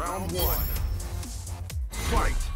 Round one. Fight!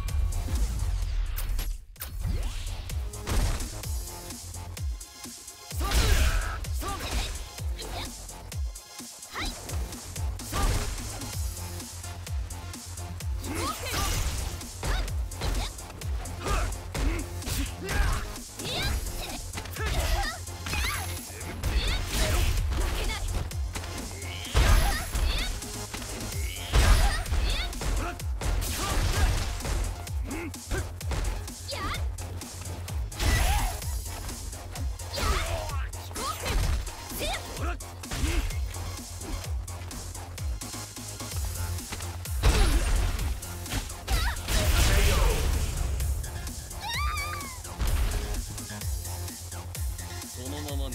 Round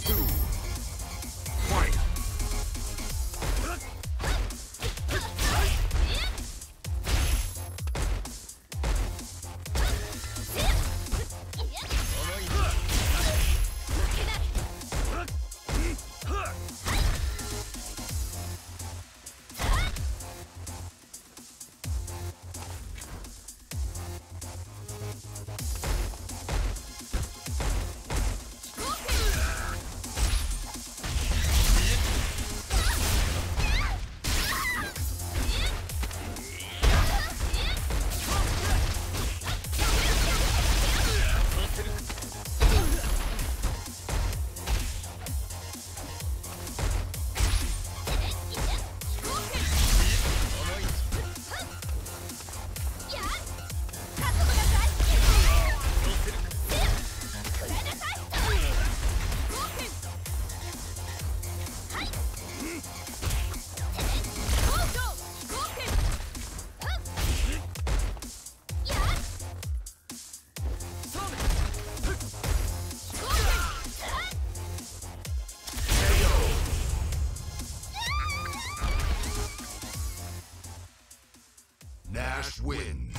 two. Fight! Smash win.